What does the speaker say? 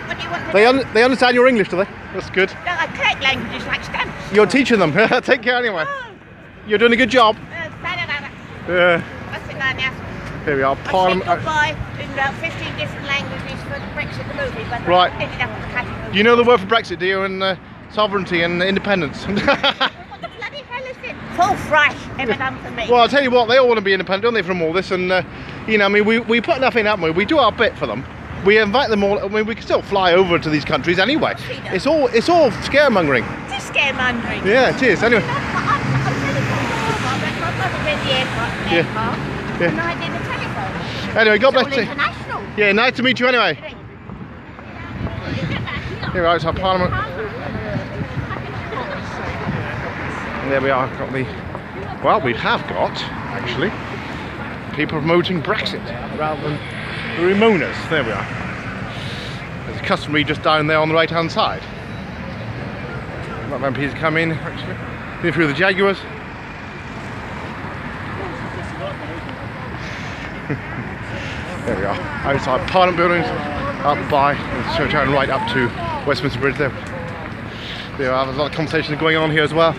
Right, what do you want They, un they understand your English, do they? That's good. No, I collect languages like stamps. You're teaching them. Take care anyway. Oh, You're doing a good job. uh. Yeah. What's it now? Here we are, I said Parliament. uh, goodbye in about 15 different languages for the Brexit the movie, but Right. I ended up with the cutting. You know the word for Brexit, do you? And uh, sovereignty and independence. What the bloody hell is it? Full fresh, ever done for me. well, I'll tell you what, they all want to be independent, don't they, from all this? And, uh, you know, I mean, we, we put enough in, haven't we? We do our bit for them. We invite them all. I mean, we can still fly over to these countries anyway. It's all it's all scaremongering. It's a scaremongering. Yeah, it is. Anyway, Yeah. Yeah. and I did the telephone. anyway, God bless you. Yeah, nice to meet you anyway. Here we are, it's our Parliament. And there we are, got the, well, we have got, actually, people promoting Brexit rather than the Remoaners. There we are. There's a customary just down there on the right hand side. Of MPs come in, actually. Been through the Jaguars. there we are, outside Parliament buildings, up by, so turn right up to Westminster Bridge there. There are a lot of conversations going on here as well.